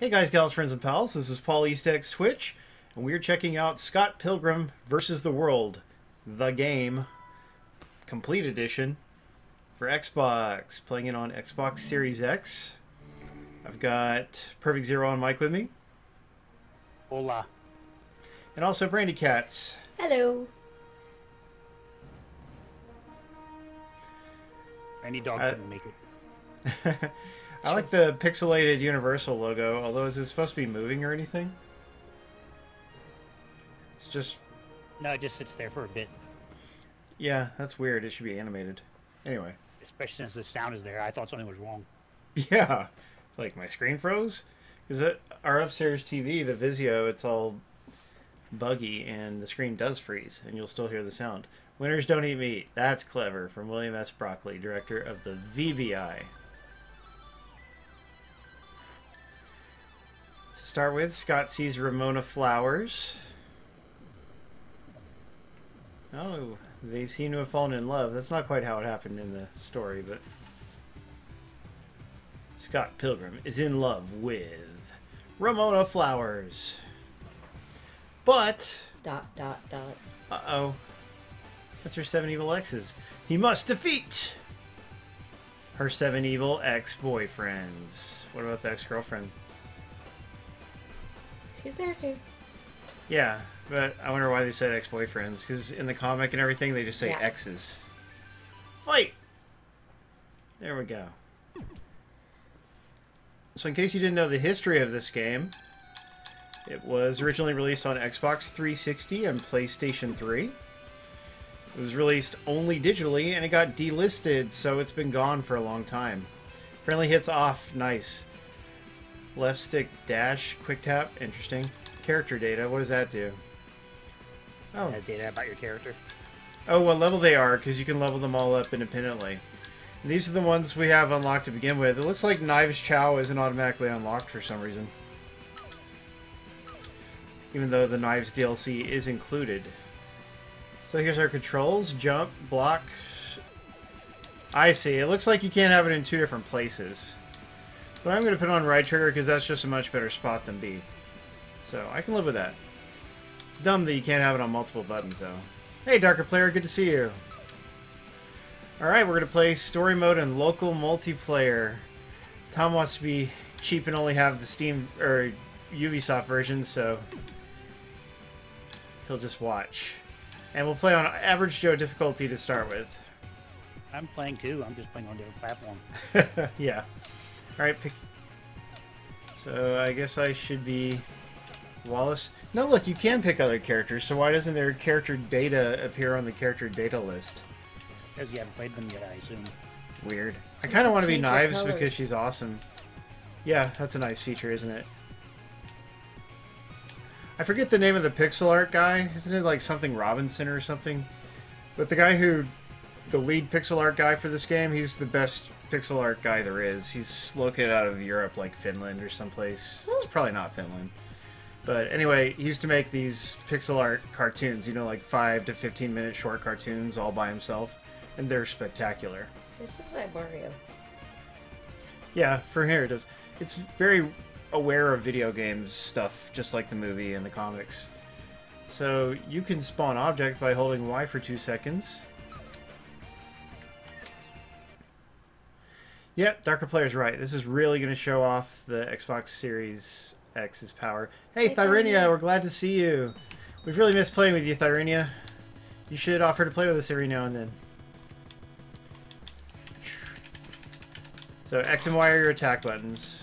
Hey guys, gals, friends, and pals. This is Paul EastXTwitch, and we're checking out Scott Pilgrim versus the World, the game, complete edition for Xbox. Playing it on Xbox Series X. I've got PerfectZer0 on mic with me, Hola. and also Brandykatz. Hello. Any dog Uh, couldn't make it. I like the pixelated Universal logo, although is it supposed to be moving or anything? It's just, No, it just sits there for a bit. yeah, that's weird. It should be animated. Anyway. Especially since the sound is there. I thought something was wrong. Yeah, like my screen froze because our upstairs TV, the Vizio, it's all buggy and the screen does freeze, and you'll still hear the sound. Winners don't eat meat. That's clever from William S. Broccoli, director of the VBI. Start with, Scott sees Ramona Flowers. Oh, they seem to have fallen in love. That's not quite how it happened in the story, but. Scott Pilgrim is in love with Ramona Flowers. But, Dot dot dot. uh oh, that's her seven evil exes. He must defeat her seven evil ex boyfriends. What about the ex girlfriend? She's there too. Yeah, but I wonder why they said ex boyfriends. Because in the comic and everything, they just say Yeah. exes. Fight! There we go. So, in case you didn't know the history of this game, it was originally released on Xbox 360 and PlayStation 3. It was released only digitally and it got delisted, so it's been gone for a long time. Friendly hits off, nice. Left stick dash, quick tap, interesting. Character data, what does that do? Oh, It has data about your character. oh, what level they are, because you can level them all up independently. And these are the ones we have unlocked to begin with. It looks like Knives Chow isn't automatically unlocked for some reason. Even though the Knives DLC is included. So here's our controls. Jump, block. I see. It looks like you can't have it in two different places. But I'm going to put on right trigger because that's just a much better spot than B. So I can live with that. It's dumb that you can't have it on multiple buttons, though. Hey, Darker Player, good to see you. Alright, we're going to play story mode and local multiplayer. Tom wants to be cheap and only have the Steam or Ubisoft version, so he'll just watch. And we'll play on average Joe difficulty to start with. I'm playing too. I'm just playing on a different platform. yeah. Alright, pick. So I guess I should be Wallace. No, look, you can pick other characters, so why doesn't their character data appear on the character data list? Because you haven't played them yet, I assume. Weird. I kind of want to be Change Knives colors. because she's awesome. Yeah, that's a nice feature, isn't it? I forget the name of the pixel art guy. Isn't it like something Robinson or something? But the guy who, the lead pixel art guy for this game, he's the best pixel art guy there is. He's located out of Europe, like Finland or someplace. Hmm. It's probably not Finland. But anyway, he used to make these pixel art cartoons, you know, like 5 to 15 minute short cartoons all by himself. And they're spectacular. This looks like Mario. Yeah, for here it does. It's very aware of video games stuff, just like the movie and the comics. So you can spawn object by holding Y for two seconds. Yep, Darker Player's right. This is really going to show off the Xbox Series X's power. Hey, Hey, Thyrenia, Thyrenia. we're glad to see you. We've really missed playing with you, Thyrenia. You should offer to play with us every now and then. So X and Y are your attack buttons.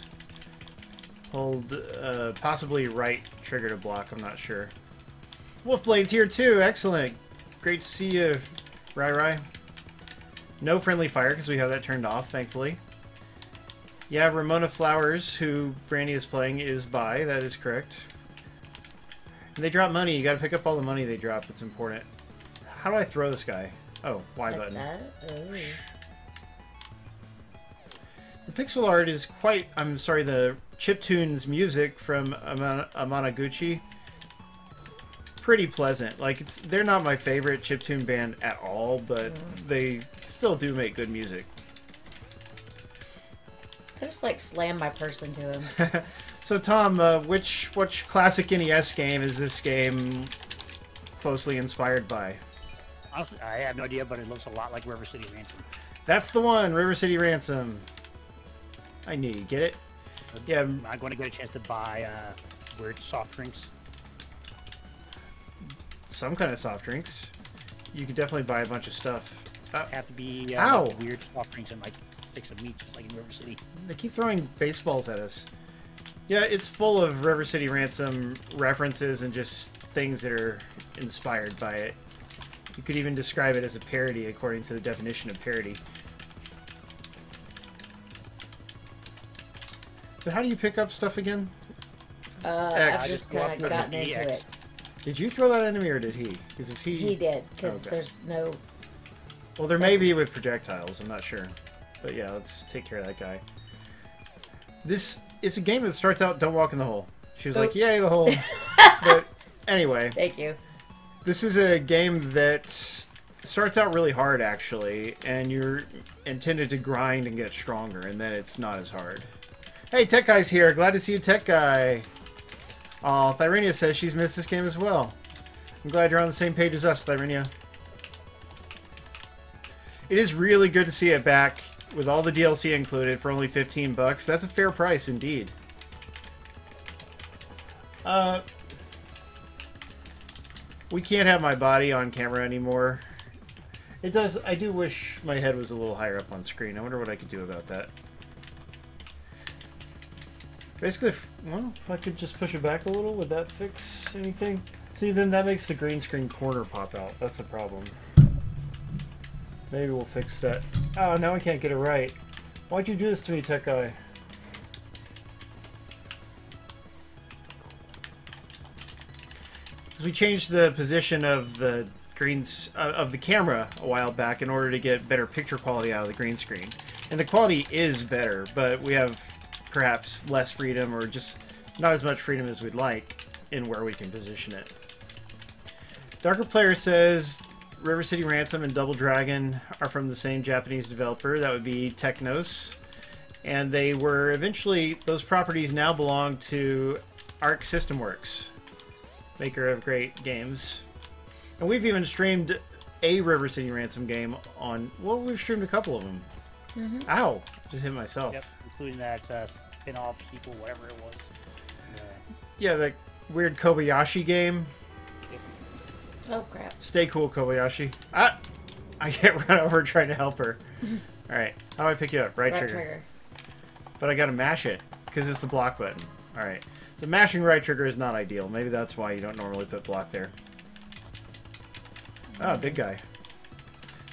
Hold uh, possibly right trigger to block, I'm not sure. Wolfblade's here too, excellent. Great to see you, Rai Rai. No friendly fire because we have that turned off, thankfully. Yeah, Ramona Flowers, who Brandy is playing, is by, that is correct. And they drop money, you gotta pick up all the money they drop, it's important. How do I throw this guy? Oh, Y Like button. Oh. The pixel art is quite. I'm sorry, the chiptunes music from Ama- Anamanaguchi. Pretty pleasant. Like it's, they're not my favorite chiptune band at all, but they still do make good music. I just like slam my purse into him. So Tom, uh, which which classic NES game is this game closely inspired by? Honestly, I have no idea, but it looks a lot like River City Ransom. That's the one, River City Ransom. I knew you get it. Yeah, I'm not going to get a chance to buy uh, weird soft drinks. Some kind of soft drinks. You could definitely buy a bunch of stuff. Uh, Have to be uh, Ow. like weird soft drinks and like sticks of meat, just like in River City. they keep throwing baseballs at us. Yeah, it's full of River City Ransom references and just things that are inspired by it. You could even describe it as a parody according to the definition of parody. But how do you pick up stuff again? Uh, X. I've just Go up kind with of gotten the into it. Did you throw that enemy or did he? Because if he, He did, because Okay. there's no. well, there may be with projectiles. I'm not sure, but yeah, let's take care of that guy. This is a game that starts out "Don't walk in the hole." She was like, Oops. "Yay, the hole!" but anyway, Thank you. This is a game that starts out really hard, actually, and you're intended to grind and get stronger, and then it's not as hard. Hey, Tech Guy's here. Glad to see you, Tech Guy. Oh, Thyrenia says she's missed this game as well. I'm glad you're on the same page as us, Thyrenia. It is really good to see it back with all the DLC included for only 15 bucks. That's a fair price indeed. Uh, we can't have my body on camera anymore. It does. I do wish my head was a little higher up on screen. I wonder what I could do about that. Basically, if, well, if I could just push it back a little, would that fix anything? See, then that makes the green screen corner pop out. That's the problem. Maybe we'll fix that. Oh, now I can't get it right. Why'd you do this to me, Tech Guy? we changed the position of the greens uh, of the camera a while back in order to get better picture quality out of the green screen. And the quality is better, but we have perhaps less freedom or just not as much freedom as we'd like in where we can position it. Darker Player says River City Ransom and Double Dragon are from the same Japanese developer. That would be Technos. And they were eventually, those properties now belong to Arc System Works maker of great games. And we've even streamed a River City Ransom game on. Well, we've streamed a couple of them. Mm-hmm. Ow! Just hit myself. Yep, including that uh, spin-off sequel, whatever it was. Uh, Yeah, the weird Kobayashi game. Oh crap. Stay cool, Kobayashi. Ah! I get run over trying to help her. Alright, how do I pick you up? Right, Right trigger. trigger. But I gotta mash it, because it's the block button. Alright. So mashing right trigger is not ideal. Maybe that's why you don't normally put block there. Oh, big guy.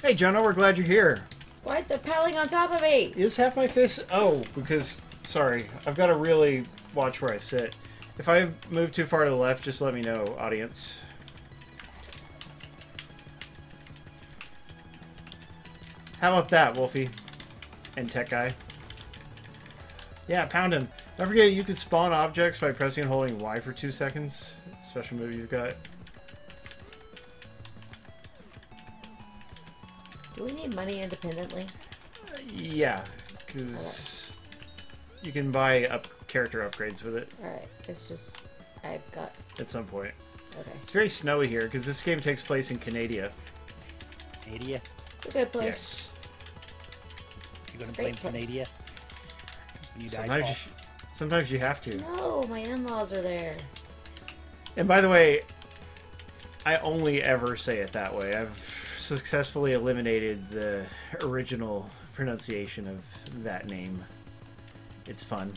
Hey, Jonah, we're glad you're here. Why they're piling on top of me? Is half my face? Oh, because sorry, I've got to really watch where I sit. If I move too far to the left, just let me know, audience. How about that, Wolfie? And Tech Guy? Yeah, pound him. Don't forget, you can spawn objects by pressing and holding Y for two seconds. Special move you've got. Do we need money independently? Yeah, because you can buy up character upgrades with it Alright, it's just. I've got. at some point. Okay. It's very snowy here because this game takes place in Canada. Canada. It's a good place. Yes. You're going to a blame great. Canada. You Sometimes you, sometimes you have to. No, my in-laws are there. And by the way, I only ever say it that way. I've successfully eliminated the original pronunciation of that name. It's fun.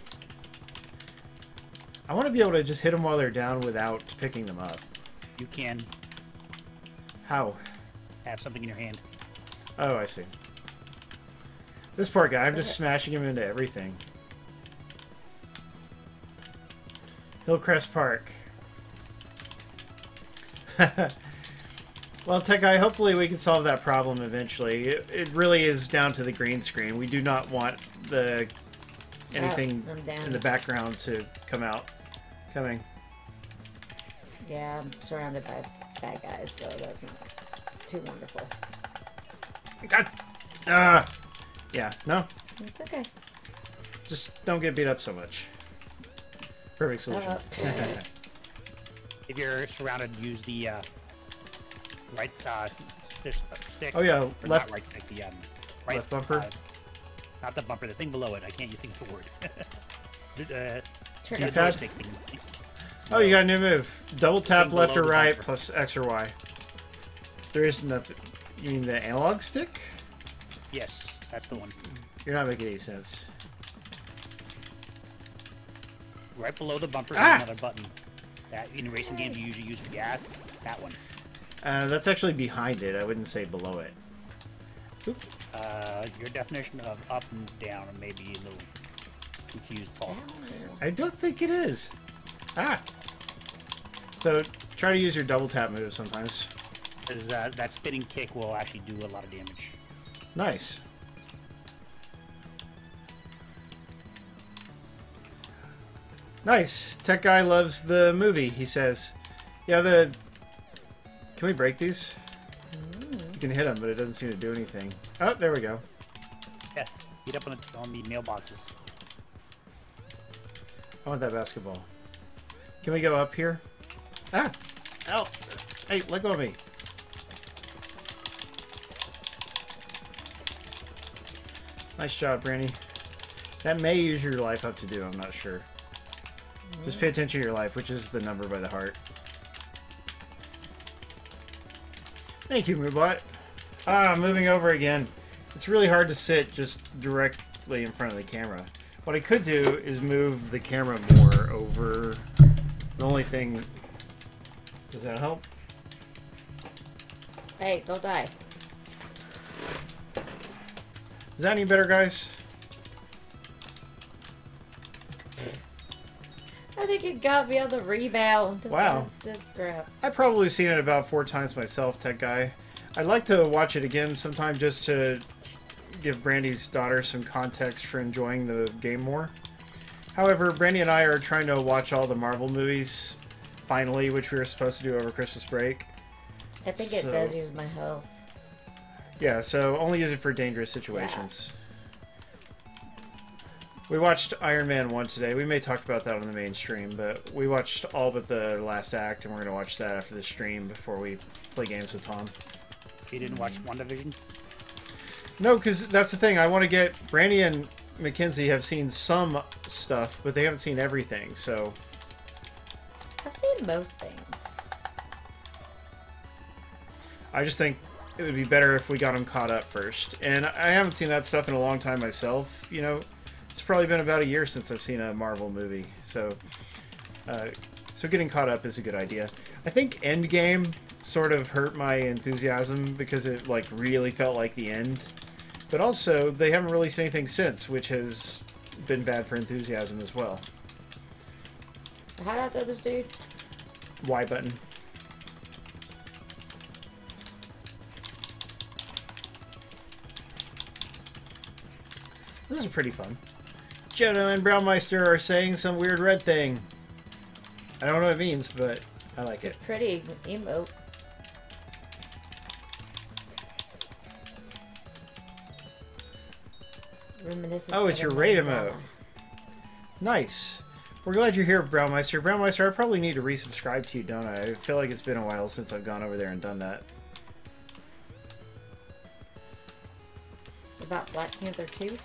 I want to be able to just hit them while they're down without picking them up. You can How? have something in your hand. Oh, I see. This poor guy, I'm just Okay. smashing him into everything. Hillcrest Park. well, Tech Guy, hopefully we can solve that problem eventually. It, it really is down to the green screen. We do not want the anything Oh, in the background to come out. Coming. Yeah, I'm surrounded by bad guys, so that's not too wonderful. God! Ah! Yeah, no, It's okay. Just don't get beat up so much. Perfect solution. Uh, If you're surrounded, use the uh, right uh, stick. stick Oh, yeah, left- right stick. The um, right left bumper? uh, not the bumper. The thing below it. I can't think of the word. the, uh, the joystick thing. oh, you got a new move. Double tap left or right bumper. plus X or Y. There is nothing. You mean the analog stick? Yes, that's the one. You're not making any sense. Right below the bumper Ah! is another button. That in racing games you usually use for gas. That one. Uh, that's actually behind it. I wouldn't say below it. Uh, your definition of up and down may be a little confused, Paul. I don't think it is. Ah. So try to use your double tap move sometimes. Because uh, that spinning kick will actually do a lot of damage. Nice. Nice. Tech guy loves the movie, he says. Yeah, the... Can we break these? You can hit them, but it doesn't seem to do anything. Oh, there we go. Yeah, beat up on the, on the mailboxes. I want that basketball. Can we go up here? Ah! Ow! Hey, let go of me. Nice job, Brandy. That may use your life up to do, I'm not sure. Just pay attention to your life, which is the number by the heart. Thank you, Moobot. Ah, moving over again. It's really hard to sit just directly in front of the camera. What I could do is move the camera more over. The only thing. Does that help? Hey, don't die. Is that any better, guys? I think it got me on the rebound. Wow. That's just crap. I've probably seen it about four times myself, Tech Guy. I'd like to watch it again sometime just to give Brandy's daughter some context for enjoying the game more. However, Brandy and I are trying to watch all the Marvel movies finally, which we were supposed to do over Christmas break. I think it does use my health. Yeah, so only use it for dangerous situations. We watched Iron Man 1 today. We may talk about that on the main stream, but we watched all but the last act, and we're going to watch that after the stream before we play games with Tom. He didn't watch mm-hmm. WandaVision? No, because that's the thing. I want to get. Brandy and Mackenzie have seen some stuff, but they haven't seen everything, so. I've seen most things. I just think it would be better if we got them caught up first. And I haven't seen that stuff in a long time myself. You know, it's probably been about a year since I've seen a Marvel movie. So, uh, so getting caught up is a good idea. I think Endgame sort of hurt my enthusiasm because it like really felt like the end. But also, they haven't released anything since, which has been bad for enthusiasm as well. How did I throw this dude? Y button. This is pretty fun. Jonah and Brownmeister are saying some weird red thing. I don't know what it means, but I like it. It's a pretty emote. Reminiscent Oh, it's your raid emote. Nice. We're glad you're here, Brownmeister. Brownmeister, I probably need to resubscribe to you, don't I? I feel like it's been a while since I've gone over there and done that. About Black Panther 2?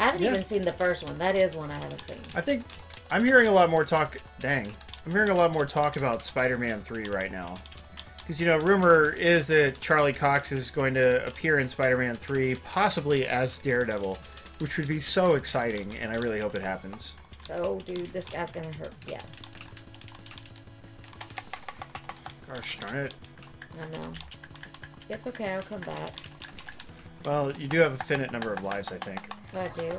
I haven't Yeah. even seen the first one. That is one I haven't seen. I think I'm hearing a lot more talk. Dang, I'm hearing a lot more talk about Spider-Man 3 right now. Because you know, rumor is that Charlie Cox is going to appear in Spider-Man 3, possibly as Daredevil, which would be so exciting, and I really hope it happens. Oh, dude, this guy's gonna hurt. Yeah, Gosh darn it! I know. It's okay, I'll come back. Well, you do have a finite number of lives, I think. I do.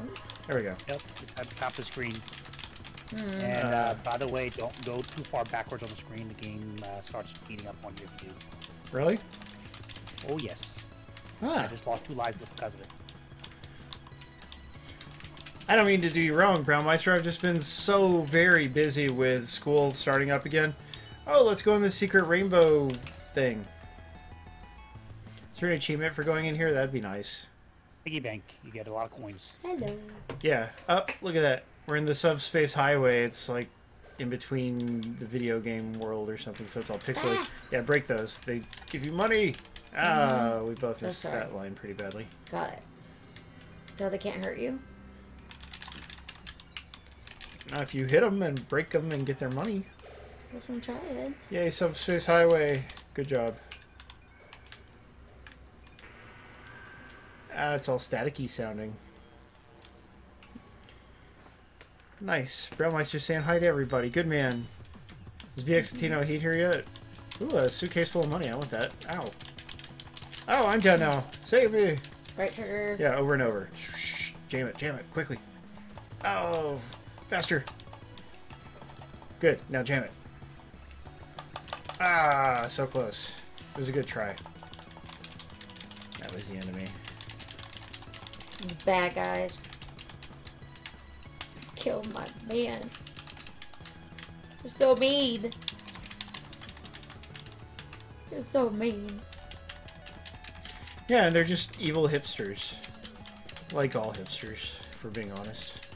There we go. Yep, at the top of the screen. Hmm. And uh, by the way, don't go too far backwards on the screen. The game uh, starts speeding up on you if you do. Really? Oh yes, I Ah, just lost two lives because of it. I don't mean to do you wrong, Brownmeister. I've just been so very busy with school starting up again. Oh, let's go in the secret rainbow thing. Is there an achievement for going in here? That'd be nice. Piggy bank, you get a lot of coins. Hello. Yeah. Oh, look at that. We're in the subspace highway. It's like in between the video game world or something, so it's all pixely. Ah. Yeah, break those. They give you money. Ah, we both So missed sorry. that line pretty badly. Got it. So they can't hurt you? Now, if you hit them and break them and get their money, That's what I'm trying yay, subspace highway. Good job. Ah, it's all staticky sounding. Nice. Braumeister saying hi to everybody. Good man. Is BX Tino Heat here yet? Ooh, a suitcase full of money. I want that. Ow. Oh, I'm down now. Save me. Right trigger. Yeah, over and over. Shh, jam it, jam it, quickly. Oh, faster. Good, now jam it. Ah, so close. It was a good try. That was the enemy. Bad guys. Kill my man. You're so mean. You're so mean. Yeah, and they're just evil hipsters. Like all hipsters, for being honest.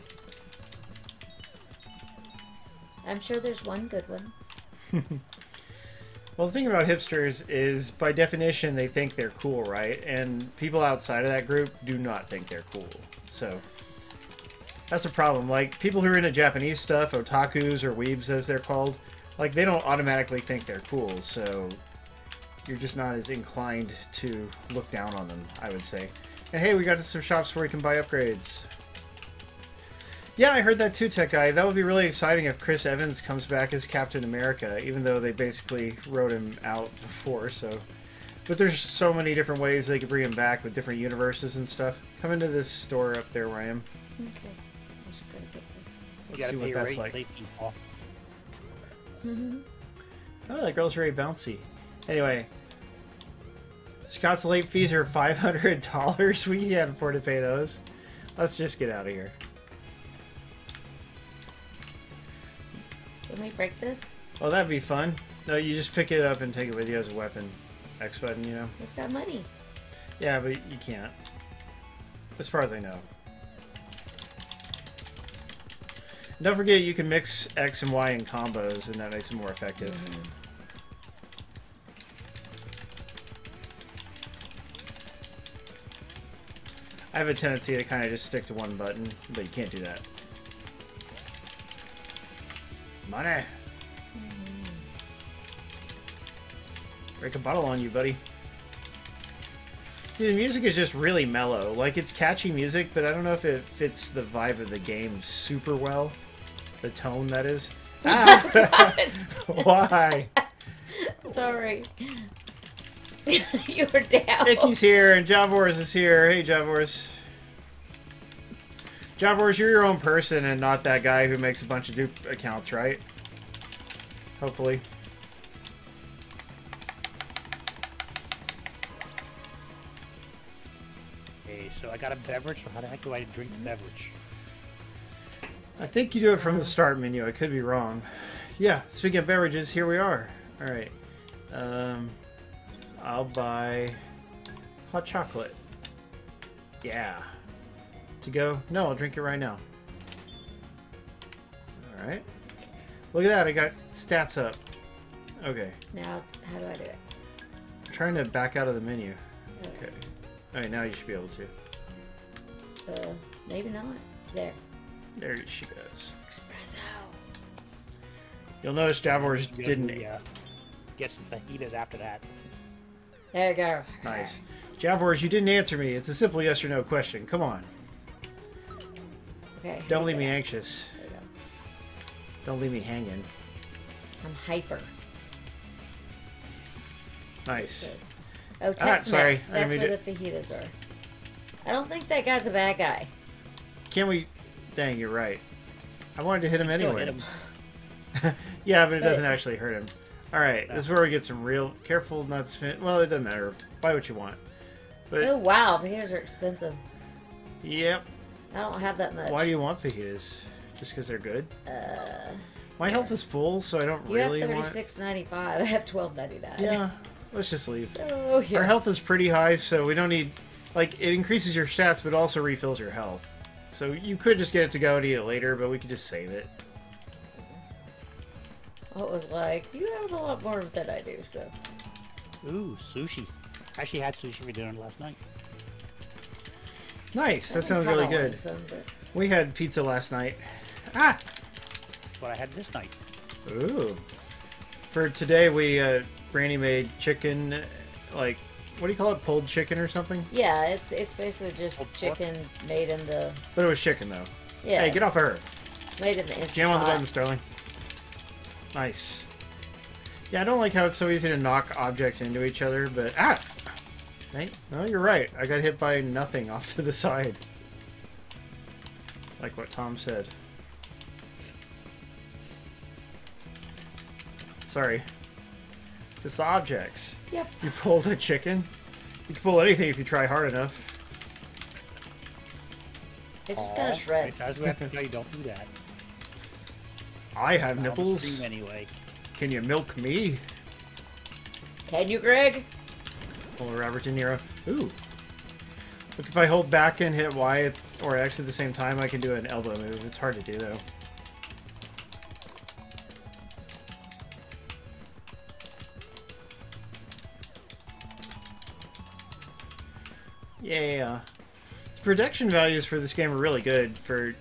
I'm sure there's one good one. Well, the thing about hipsters is, by definition, they think they're cool, right? And people outside of that group do not think they're cool. So, that's a problem. Like, people who are into Japanese stuff, otakus or weebs as they're called, like, they don't automatically think they're cool, so you're just not as inclined to look down on them, I would say. And hey, we got to some shops where we can buy upgrades. Yeah, I heard that too, Tech Guy. That would be really exciting if Chris Evans comes back as Captain America, even though they basically wrote him out before, so... But there's so many different ways they could bring him back with different universes and stuff. Come into this store up there where I am. Okay. I should go get You Let's see what that's like. late fee, Paul. them. Oh, that girl's very bouncy. Anyway, Scott's late fees are five hundred dollars. We can't afford to pay those. Let's just get out of here. Can we break this? Oh, that'd be fun. No, you just pick it up and take it with you as a weapon. X button, you know. It's got money. Yeah, but you can't. As far as I know. Don't forget, you can mix X and Y in combos, and that makes it more effective. Mm-hmm. I have a tendency to kind of just stick to one button, but you can't do that. Money! Break a bottle on you, buddy. See, the music is just really mellow. Like, it's catchy music, but I don't know if it fits the vibe of the game super well. The tone, that is. Ah! Why? Sorry. you were down. Icky's here, and Javors is here. Hey, Javors. You're your own person and not that guy who makes a bunch of dupe accounts, right? Hopefully. Okay, so I got a beverage. So how the heck do I drink the beverage? I think you do it from the start menu. I could be wrong. Yeah, speaking of beverages, here we are. All right. Um, I'll buy hot chocolate. Yeah. To go? No, I'll drink it right now. All right. Look at that. I got stats up. Okay. Now, how do I do it? I'm trying to back out of the menu. Uh, Okay. All right, now you should be able to. Uh, maybe not. There. There she goes. Espresso. You'll notice Javors You didn't. gotta, uh, get some fajitas after that. There you go. Nice. Javors, you didn't answer me. It's a simple yes or no question. Come on. Okay. Don't leave me anxious. There you go. Don't leave me hanging. I'm hyper. Nice. Oh, Ah, Tex sorry. Mex. I That's where the fajitas are. I don't think that guy's a bad guy. Can we? Dang, you're right. I wanted to hit him Still anyway. hit 'em. yeah, but it But- doesn't actually hurt him. All right, this is where we get some real careful not spin. Well, it doesn't matter. Buy what you want. But Oh wow, fajitas are expensive. yep. I don't have that much. Why do you want fajitas? Just because they're good? Uh, My health is full, so I don't you really have thirty want. six ninety five. I have twelve ninety nine. Yeah, let's just leave. So here. Our health is pretty high, so we don't need. Like, it increases your stats, but also refills your health. So you could just get it to go and eat it later, but we could just save it. Well, it was like, you have a lot more than I do, so. Ooh, sushi. I actually had sushi for dinner last night. Nice. That sounds really good. some, but- We had pizza last night. Ah. That's what I had this night. Ooh. For today, we uh, Brandy made chicken, like what do you call it? Pulled chicken or something? Yeah, it's it's basically just Pulled pork? chicken made in the But it was chicken though. yeah. Hey, get off of her. It's made in the instant Jam on the pot. button, Sterling. Nice. Yeah, I don't like how it's so easy to knock objects into each other, but ah, hey, no, you're right. I got hit by nothing off to the side, like what Tom said. Sorry. It's the objects. Yep. You pulled a chicken. You can pull anything if you try hard enough. It just kind of shreds. That's what I have to tell you. Don't do that. I have I'm nipples. anyway. Can you milk me? Can you, Greg? A Robert De Niro. Ooh. Look, if I hold back and hit Y or X at the same time, I can do an elbow move. It's hard to do, though. Yeah. The production values for this game are really good. For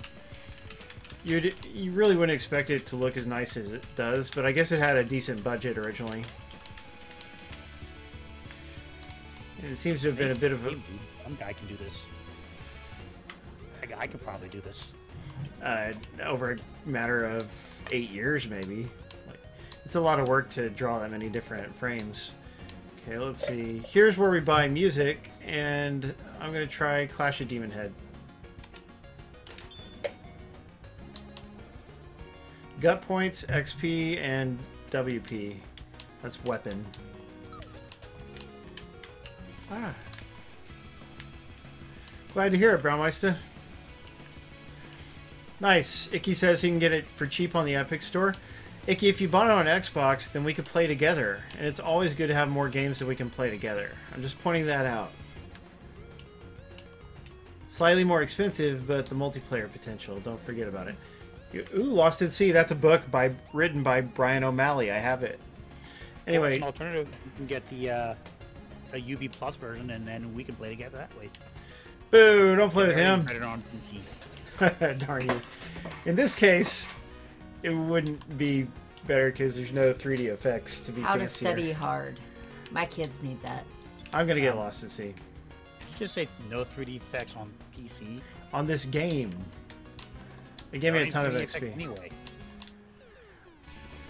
You'd, you really wouldn't expect it to look as nice as it does, but I guess it had a decent budget originally. It seems to have been a bit of a Some guy can do this. I, I could probably do this. uh, over a matter of eight years, maybe. Like, it's a lot of work to draw that many different frames. Okay, let's see. Here's where we buy music, and I'm gonna try Clash of Demon Head. Gut points, XP, and WP. That's weapon. Ah. Glad to hear it, Brownmeister. Nice. Icky says he can get it for cheap on the Epic Store. Icky, if you bought it on Xbox, then we could play together. And it's always good to have more games that we can play together. I'm just pointing that out. Slightly more expensive, but the multiplayer potential. Don't forget about it. Ooh, Lost at Sea. That's a book by written by Bryan O'Malley. I have it. Anyway, an alternative, you can get the uh, a Uplay Plus version, and then we can play together that way. boo! Don't play with him. read it on PC. Darn you. In this case, it wouldn't be better because there's no 3D effects to be How to study hard. My kids need that. I'm gonna get Um, Lost at Sea. Did you just say no 3D effects on PC? On this game. It gave me a ton of need 3D effect XP. Anyway,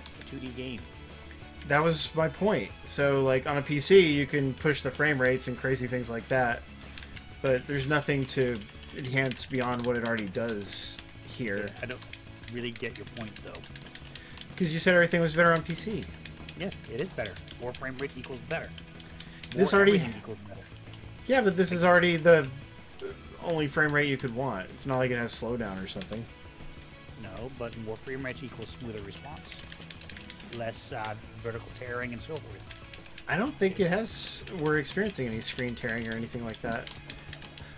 it's a 2D game. That was my point. So, like, on a PC, you can push the frame rates and crazy things like that. But there's nothing to enhance beyond what it already does here. I don't really get your point though. Because you said everything was better on PC. Yes, it is better. More frame rate equals better. This already- equals better. Yeah, but this is already the only frame rate you could want. It's not like it has slowdown or something. No, but more frame rates equals smoother response. Less uh, vertical tearing and so forth. I don't think it has. We're experiencing any screen tearing or anything like that.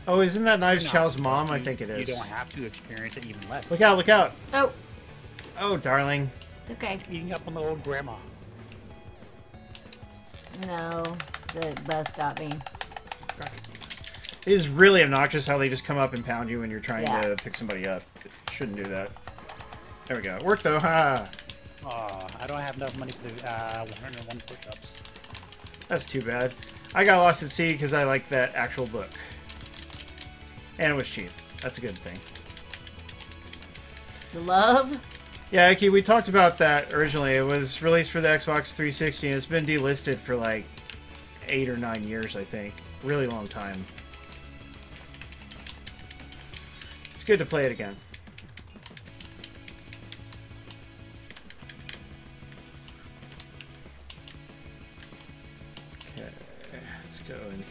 Oh, isn't that Knives No, Chow's mom? I think it is. You don't have to experience it even less. Look out! Look out! Oh, Oh, darling. it's okay. Eating up on the old grandma. No, the bus got me. It is really obnoxious how they just come up and pound you when you're trying Yeah. to pick somebody up. Shouldn't do that. There we go. It worked though. Ha! Oh, I don't have enough money for the uh, 101 push-ups. That's too bad. I got lost at sea because I like that actual book. And it was cheap. That's a good thing. The love? Yeah, Ike, we talked about that originally. It was released for the Xbox 360 and it's been delisted for like eight or nine years, I think. Really long time. It's good to play it again.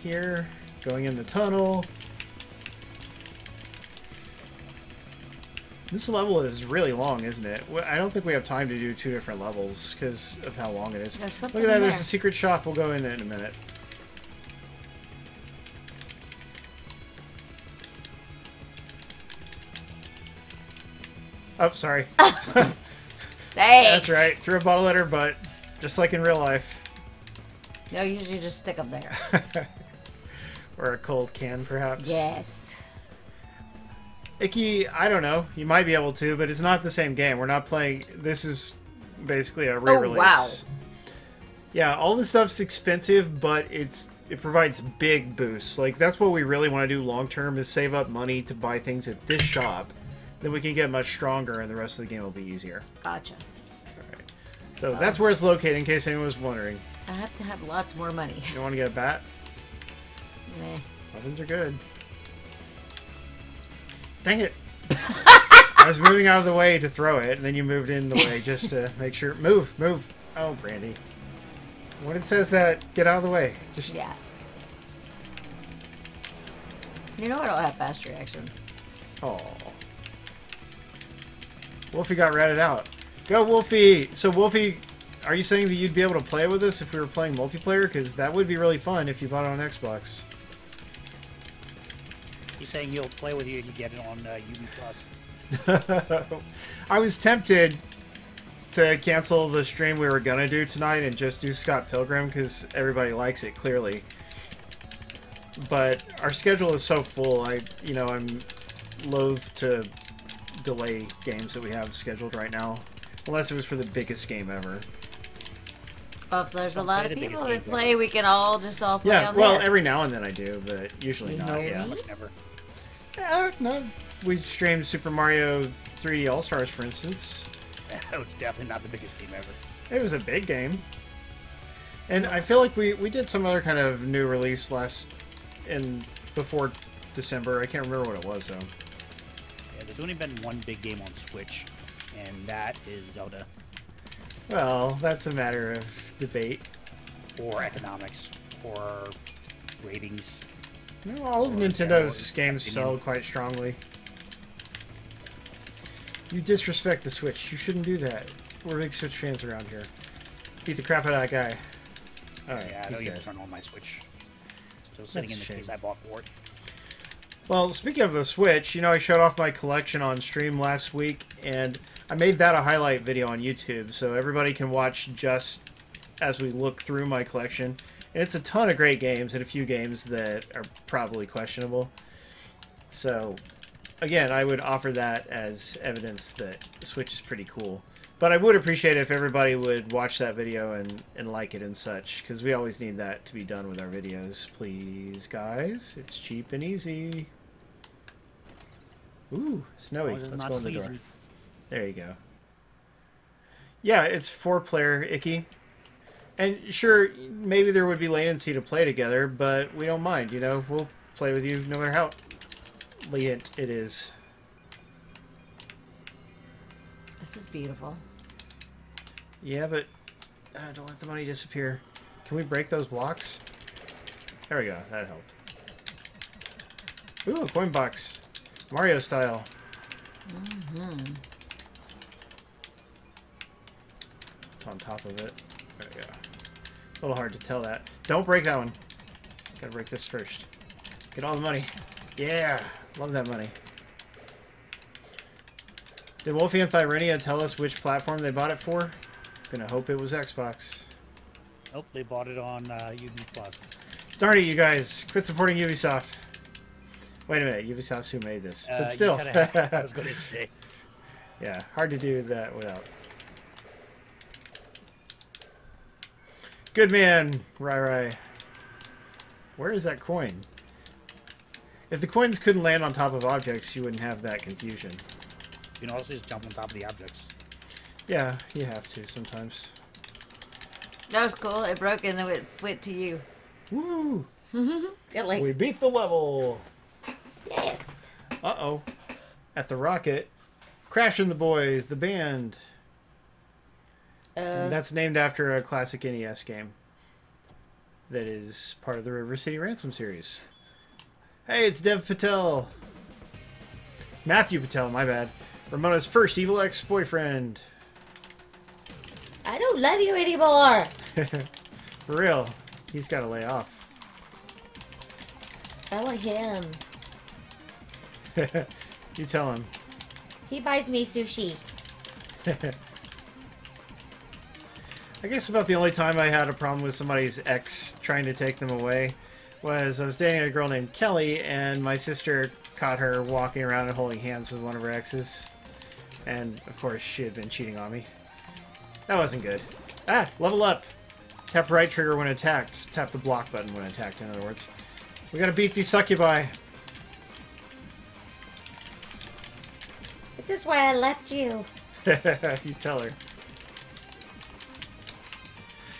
Here. Going in the tunnel. This level is really long, isn't it? I don't think we have time to do two different levels because of how long it is. There's something Look at that, in there's a secret shop. We'll go in it in a minute. Oh, sorry. Oh, thanks. That's right. Threw a bottle at her butt, just like in real life. No, usually just stick them there. or a cold can, perhaps. yes. Icky, I don't know. You might be able to, but it's not the same game. We're not playing. This is basically a oh, re-release. Oh, wow. Yeah, all the stuff's expensive, but it's it provides big boosts. Like that's what we really want to do long term is save up money to buy things at this shop. Then we can get much stronger, and the rest of the game will be easier. Gotcha. Alright. So that's where it's located, in case anyone was wondering. I have to have lots more money. You want to get a bat? Meh. Weapons are good. Dang it! I was moving out of the way to throw it, and then you moved in the way just to make sure. Move, move. Oh, Brandy. When it says that, get out of the way. Just Yeah. You know I don't have fast reactions. oh. Wolfie got ratted out. Go, Wolfie! So, Wolfie, are you saying that you'd be able to play with us if we were playing multiplayer? Because that would be really fun if you bought it on Xbox. He's saying he'll play with you if you get it on uh, Uplay Plus. I was tempted to cancel the stream we were gonna do tonight and just do Scott Pilgrim because everybody likes it clearly. But our schedule is so full. I, you know, I'm loath to delay games that we have scheduled right now, unless it was for the biggest game ever. Well, if there's a Don't lot of people that game play, we can all just all play Yeah, on well, this. every now and then I do, but usually You not. Yeah. never. Uh, no, we streamed Super Mario 3D All Stars, for instance. Oh, it's definitely not the biggest game ever. It was a big game. And I feel like we, we did some other kind of new release last in before December. I can't remember what it was though. Yeah, there's only been one big game on Switch, and that is Zelda Well, that's a matter of debate. or economics or ratings. No, all of Nintendo's games sell quite strongly. You disrespect the Switch. You shouldn't do that. We're big Switch fans around here. Beat the crap out of that guy. Alright, yeah, I don't even turn on my Switch. Still sitting That's in the case. I bought for it. Well, speaking of the Switch, you know, I showed off my collection on stream last week, and I made that a highlight video on YouTube, so everybody can watch just as we look through my collection. And it's a ton of great games and a few games that are probably questionable. So, again, I would offer that as evidence that the Switch is pretty cool. But I would appreciate it if everybody would watch that video and, and like it and such, because we always need that to be done with our videos. Please, guys. It's cheap and easy. Ooh, snowy. As long as it's Let's go in the door. There you go. Yeah, it's four player Icky. And sure, maybe there would be latency to play together, but we don't mind, you know? We'll play with you no matter how late it is. This is beautiful. Yeah, but uh, don't let the money disappear. Can we break those blocks? There we go. That helped. Ooh, a coin box. Mario style. Mm -hmm. It's on top of it. There we go. A little hard to tell that. Don't break that one. Gotta break this first. Get all the money. Yeah, love that money. Did Wolfie and Thyrenia tell us which platform they bought it for? Gonna hope it was Xbox. Nope, they bought it on uh, Uplay Plus. Darn it, you guys! Quit supporting Ubisoft. Wait a minute, Ubisoft's who made this, Uh, but still, gotta- I was going to say. yeah, hard to do that without. Good man, Rai Rai. Where is that coin? If the coins couldn't land on top of objects, you wouldn't have that confusion. You can also just jump on top of the objects. Yeah, you have to sometimes. That was cool. It broke and then it went to you. Woo! It like We beat the level! yes. Uh-oh. At the Rockit. Crashing the Boys, the band. Uh, That's named after a classic NES game that is part of the River City Ransom series. Hey, it's Dev Patel. Matthew Patel, my bad. Ramona's first evil ex-boyfriend. I don't love you anymore. For real. He's got to lay off. I want him. you tell him. He buys me sushi. I guess about the only time I had a problem with somebody's ex trying to take them away was I was dating a girl named Kelly, and my sister caught her walking around and holding hands with one of her exes. And, of course, she had been cheating on me. That wasn't good. Ah, level up! Tap right trigger when attacked. Tap the block button when attacked, in other words. We gotta beat these succubi. This is why I left you. you tell her.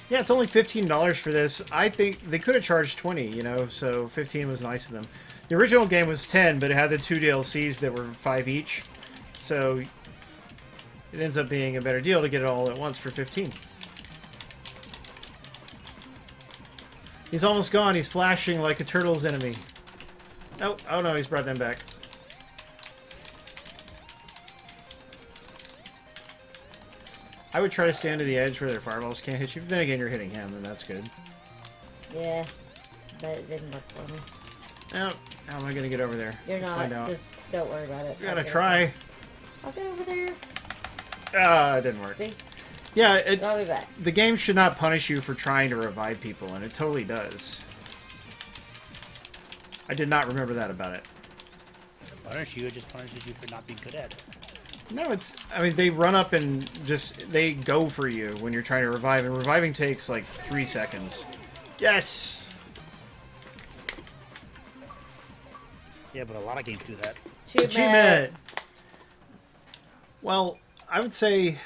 Yeah, it's only fifteen dollars for this. I think they could have charged twenty, you know, so fifteen was nice of them. The original game was ten, but it had the two DLCs that were five each, so it ends up being a better deal to get it all at once for fifteen. He's almost gone. He's flashing like a turtle's enemy. Oh, oh no, he's brought them back. I would try to stand to the edge where their fireballs can't hit you. But then again, you're hitting him, and that's good. Yeah, but it didn't work for me. Oh, how am I going to get over there? You're Let's not. find out. Just don't worry about it. You I'll gotta get try. I'll get over there. Ah, it didn't work. See, Yeah, it, I'll be back. the game should not punish you for trying to revive people, and it totally does. I did not remember that about it. Punish you, it just punishes you for not being good at it. No, it's. I mean, they run up and just they go for you when you're trying to revive, and reviving takes like three seconds. Yes. Yeah, but a lot of games do that. Achievement. Achievement. Well, I would say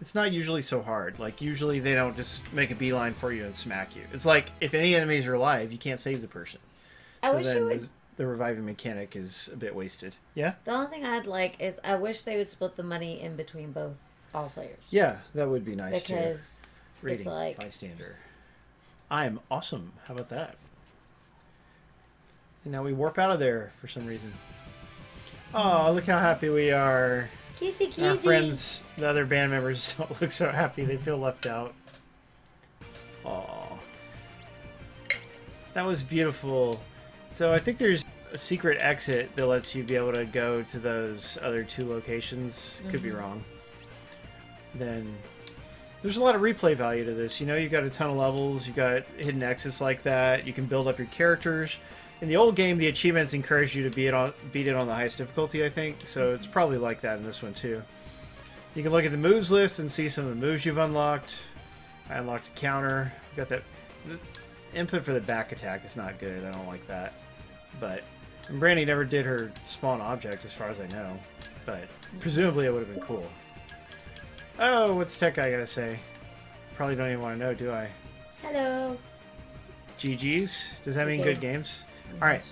it's not usually so hard. Like usually they don't just make a beeline for you and smack you. It's like if any enemies are alive, you can't save the person. I so wish then it would. The, reviving mechanic is a bit wasted. Yeah. The only thing I'd like is I wish they would split the money in between both all players Yeah, that would be nice too. because Rating like- bystander. I'm awesome. How about that? And now we warp out of there for some reason. Oh, look how happy we are. kissy kissy. Our friends, the other band members, don't look so happy. They feel left out. Aw. That was beautiful. So I think there's a secret exit that lets you be able to go to those other two locations. Could be mm-hmm. wrong. Then there's a lot of replay value to this. You know, you've got a ton of levels, you've got hidden exits like that. You can build up your characters. In the old game, the achievements encourage you to beat it on beat it on the highest difficulty. I think so. Mm-hmm. It's probably like that in this one too. You can look at the moves list and see some of the moves you've unlocked. I unlocked a counter. Got that. The input for the back attack is not good. I don't like that. But and Brandy never did her spawn object, as far as I know. But presumably it would have been cool. Oh, what's Tech Guy gotta say? Probably don't even want to know, do I? Hello. GG's? Does that mean Okay. good games? All right.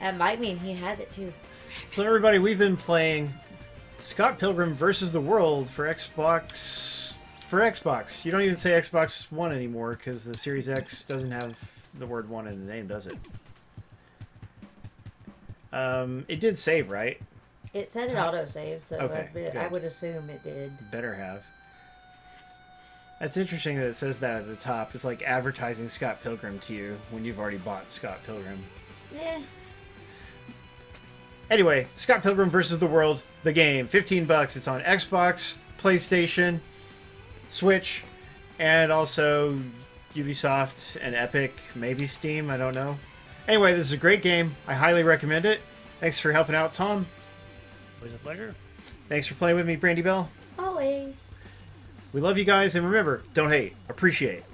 That might mean he has it too. So everybody, we've been playing Scott Pilgrim versus the World for Xbox. For Xbox, you don't even say Xbox One anymore because the Series X doesn't have the word "one" in the name, does it? Um, it did save, right? It said it auto save, so Okay, I, would- I would assume it did. Better have. That's interesting that it says that at the top. It's like advertising Scott Pilgrim to you when you've already bought Scott Pilgrim. Yeah. Anyway, Scott Pilgrim versus the World, the game, 15 bucks. It's on Xbox, PlayStation, Switch, and also Ubisoft and Epic, maybe Steam, I don't know. Anyway, this is a great game. I highly recommend it. Thanks for helping out, Tom. Always a pleasure. Thanks for playing with me, Brandy Bell. Always. We love you guys, and remember, don't hate, appreciate.